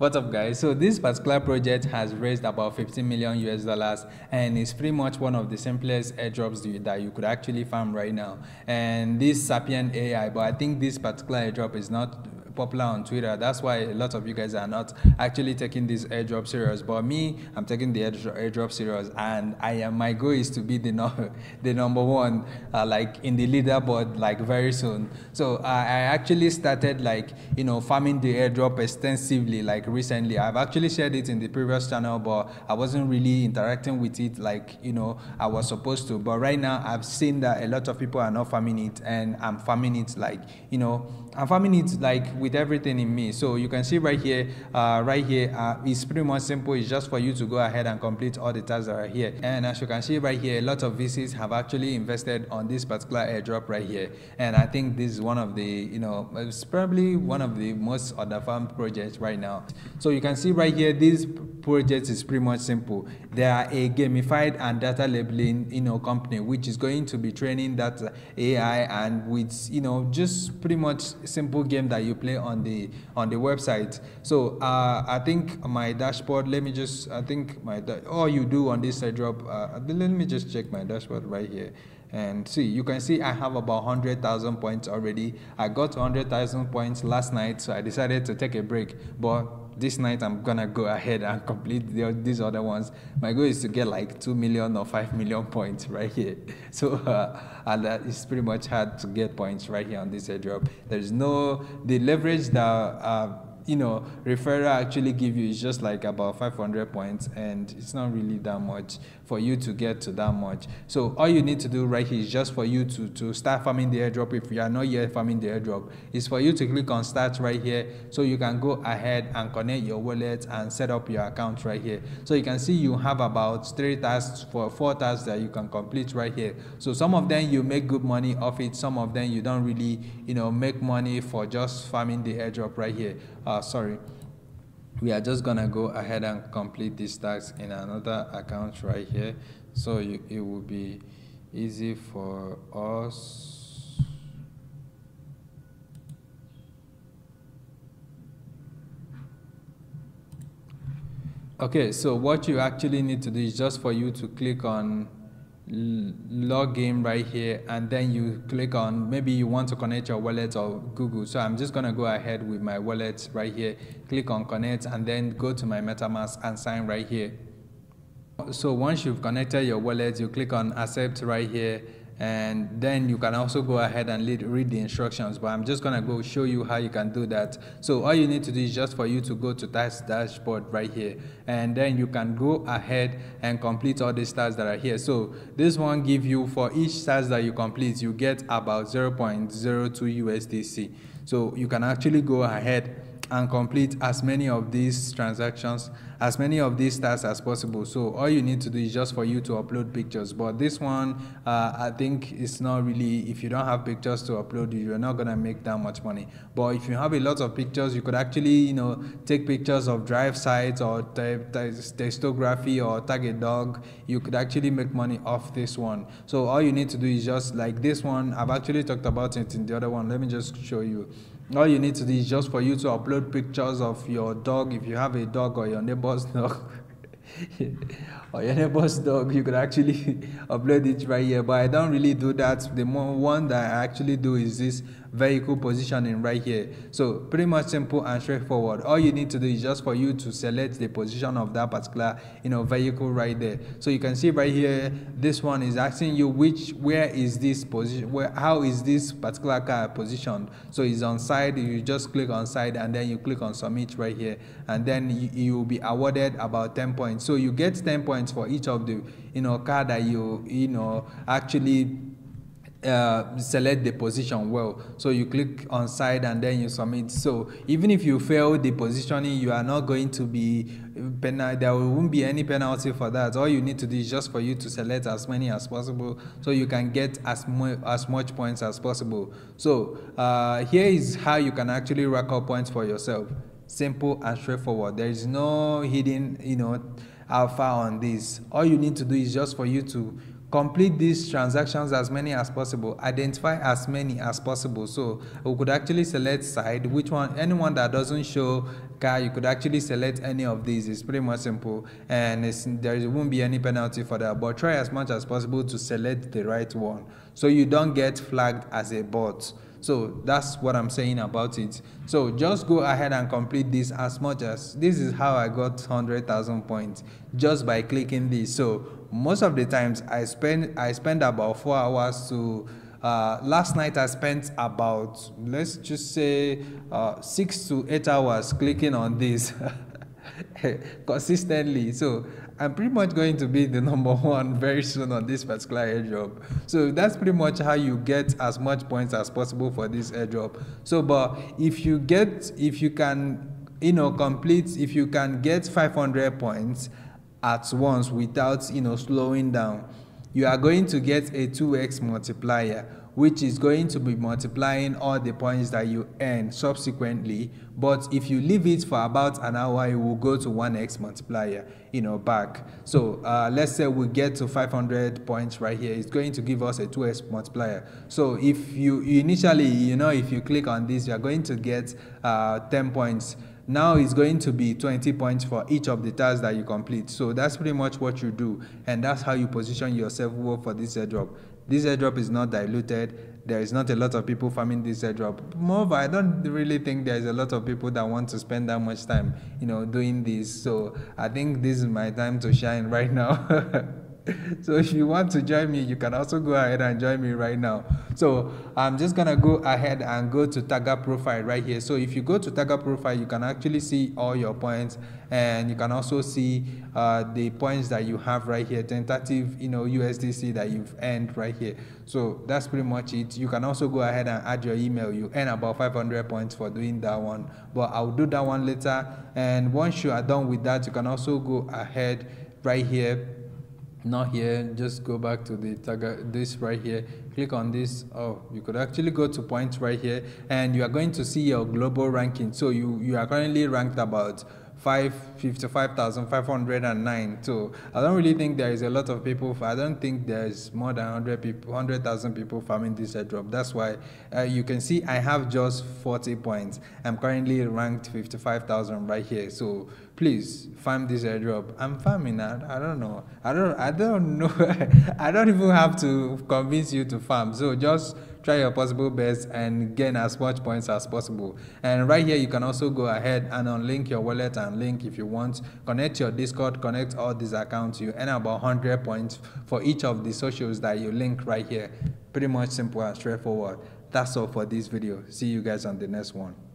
What's up, guys? So this particular project has raised about 15 million US dollars, and it's pretty much one of the simplest airdrops that you could actually farm right now. And this Sapien AI, but I think this particular airdrop is not popular on Twitter. That's why a lot of you guys are not actually taking this airdrop serious. But me, I'm taking the airdrop serious, and I am. My goal is to be the no, the number one, uh, like in the leaderboard, like very soon. So uh, I actually started like you know farming the airdrop extensively, like recently. I've actually shared it in the previous channel, but I wasn't really interacting with it like you know I was supposed to. But right now, I've seen that a lot of people are not farming it, and I'm farming it like you know I'm farming it like with everything in me. So you can see right here, uh, right here, uh, it's pretty much simple. It's just for you to go ahead and complete all the tasks that are here. And as you can see right here, a lot of VCs have actually invested on this particular airdrop right here. And I think this is one of the, you know, it's probably one of the most underfarmed projects right now. So you can see right here, this project is pretty much simple. They are a gamified and data labeling, you know, company, which is going to be training that AI and with, you know, just pretty much simple game that you play on the on the website. So uh, I think my dashboard. Let me just. I think my all you do on this airdrop. Uh, let me just check my dashboard right here and see you can see i have about 100000 points already i got 100000 points last night so i decided to take a break but this night I'm gonna go ahead and complete the, these other ones. My goal is to get like two million or five million points right here. So uh, and that is pretty much hard to get points right here on this airdrop. There's no the leverage that. Uh, you know, referral actually give you is just like about 500 points and it's not really that much for you to get to that much. So all you need to do right here is just for you to, to start farming the airdrop if you are not yet farming the airdrop. Is for you to click on start right here so you can go ahead and connect your wallet and set up your account right here. So you can see you have about three tasks for four tasks that you can complete right here. So some of them you make good money off it, some of them you don't really, you know, make money for just farming the airdrop right here. Uh, sorry. We are just gonna go ahead and complete this task in another account right here. So you, it will be easy for us. Okay so what you actually need to do is just for you to click on log in right here and then you click on maybe you want to connect your wallet or Google. So I'm just gonna go ahead with my wallet right here click on connect and then go to my MetaMask and sign right here. So once you've connected your wallet you click on accept right here and then you can also go ahead and lead, read the instructions but i'm just going to go show you how you can do that. So all you need to do is just for you to go to task dashboard right here. And then you can go ahead and complete all the tasks that are here. So this one give you for each task that you complete you get about 0.02 usdc so you can actually go ahead and complete as many of these transactions, as many of these tasks as possible. So all you need to do is just for you to upload pictures. But this one, uh, I think it's not really, if you don't have pictures to upload, you're not gonna make that much money. But if you have a lot of pictures, you could actually, you know, take pictures of drive sites or textography or tag a dog. You could actually make money off this one. So all you need to do is just like this one. I've actually talked about it in the other one. Let me just show you all you need to do is just for you to upload pictures of your dog. If you have a dog or your neighbor's dog or your neighbor's dog you could actually upload it right here. But i don't really do that. The one that i actually do is this vehicle positioning right here. So pretty much simple and straightforward. All you need to do is just for you to select the position of that particular you know vehicle right there. So you can see right here this one is asking you which where is this position where how is this particular car positioned? So it's on side you just click on side and then you click on submit right here. And then you, you will be awarded about 10 points. So you get 10 points for each of the you know car that you you know actually uh, select the position well. So you click on side and then you submit. So even if you fail the positioning you are not going to be penal there won't be any penalty for that. All you need to do is just for you to select as many as possible so you can get as much as much points as possible. So uh, here is how you can actually rack up points for yourself. Simple and straightforward. There is no hidden you know alpha on this. All you need to do is just for you to complete these transactions as many as possible identify as many as possible. So we could actually select side which one anyone that doesn't show car you could actually select any of these. It's pretty much simple and there won't be any penalty for that but try as much as possible to select the right one so you don't get flagged as a bot so that's what I'm saying about it. So just go ahead and complete this as much as this is how I got 100,000 points just by clicking this. So most of the times I spend I spend about four hours to uh, last night I spent about let's just say uh, six to eight hours clicking on this consistently. So I'm pretty much going to be the number one very soon on this particular airdrop. So that's pretty much how you get as much points as possible for this airdrop. So, but if you get, if you can, you know, complete, if you can get 500 points at once without, you know, slowing down, you are going to get a 2x multiplier which is going to be multiplying all the points that you earn subsequently. But if you leave it for about an hour it will go to 1x multiplier you know back. So uh, let's say we get to 500 points right here. It's going to give us a 2x multiplier. So if you initially you know if you click on this you're going to get uh, 10 points. Now it's going to be 20 points for each of the tasks that you complete. So that's pretty much what you do. And that's how you position yourself for this airdrop this airdrop is not diluted. There is not a lot of people farming this airdrop. Moreover, I don't really think there is a lot of people that want to spend that much time, you know, doing this. So I think this is my time to shine right now. so if you want to join me, you can also go ahead and join me right now. So I'm just gonna go ahead and go to Tagger profile right here. So if you go to Tagger profile, you can actually see all your points and you can also see uh, the points that you have right here, tentative, you know, USDC that you've earned right here. So that's pretty much it. You can also go ahead and add your email. You earn about 500 points for doing that one, but I'll do that one later. And once you are done with that, you can also go ahead right here not here just go back to the tag this right here. Click on this. Oh you could actually go to points right here and you are going to see your global ranking. So you you are currently ranked about 555,509. So I don't really think there is a lot of people. I don't think there's more than 100 people, 100,000 people farming this airdrop. That's why uh, you can see I have just 40 points. I'm currently ranked 55,000 right here. So please farm this airdrop. I'm farming. I, I don't know. I don't. I don't know. I don't even have to convince you to farm. So just try your possible best and gain as much points as possible. And right here, you can also go ahead and unlink your wallet and link if you want. Connect your Discord, connect all these accounts. You earn about 100 points for each of the socials that you link right here. Pretty much simple and straightforward. That's all for this video. See you guys on the next one.